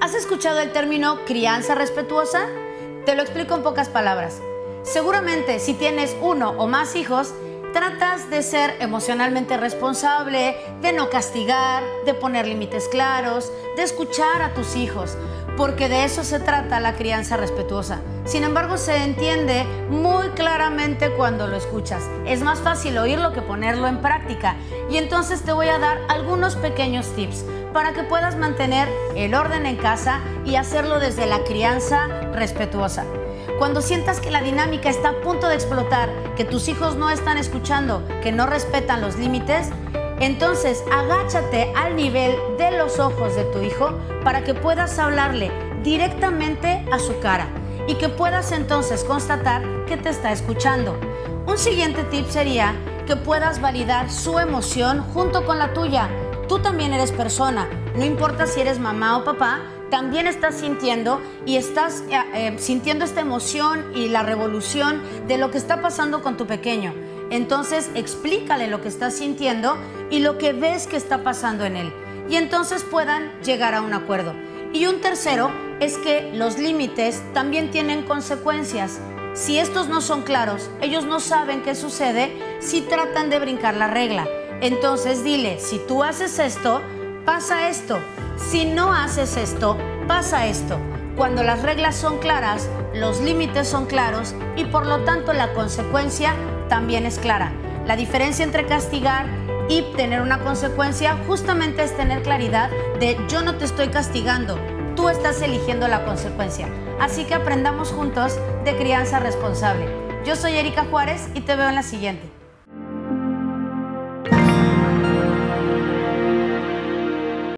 ¿Has escuchado el término crianza respetuosa? Te lo explico en pocas palabras. Seguramente si tienes uno o más hijos, tratas de ser emocionalmente responsable, de no castigar, de poner límites claros, de escuchar a tus hijos, porque de eso se trata la crianza respetuosa. Sin embargo, se entiende muy claramente cuando lo escuchas. Es más fácil oírlo que ponerlo en práctica. Y entonces te voy a dar algunos pequeños tips para que puedas mantener el orden en casa y hacerlo desde la crianza respetuosa. Cuando sientas que la dinámica está a punto de explotar, que tus hijos no están escuchando, que no respetan los límites, entonces agáchate al nivel de los ojos de tu hijo para que puedas hablarle directamente a su cara y que puedas entonces constatar que te está escuchando. Un siguiente tip sería que puedas validar su emoción junto con la tuya. Tú también eres persona, no importa si eres mamá o papá, también estás sintiendo y estás eh, eh, sintiendo esta emoción y la revolución de lo que está pasando con tu pequeño. Entonces explícale lo que estás sintiendo y lo que ves que está pasando en él. Y entonces puedan llegar a un acuerdo. Y un tercero es que los límites también tienen consecuencias. Si estos no son claros, ellos no saben qué sucede si tratan de brincar la regla. Entonces dile, si tú haces esto, pasa esto. Si no haces esto, pasa esto. Cuando las reglas son claras, los límites son claros y por lo tanto la consecuencia también es clara. La diferencia entre castigar y tener una consecuencia justamente es tener claridad de yo no te estoy castigando, tú estás eligiendo la consecuencia. Así que aprendamos juntos de crianza responsable. Yo soy Erika Juárez y te veo en la siguiente.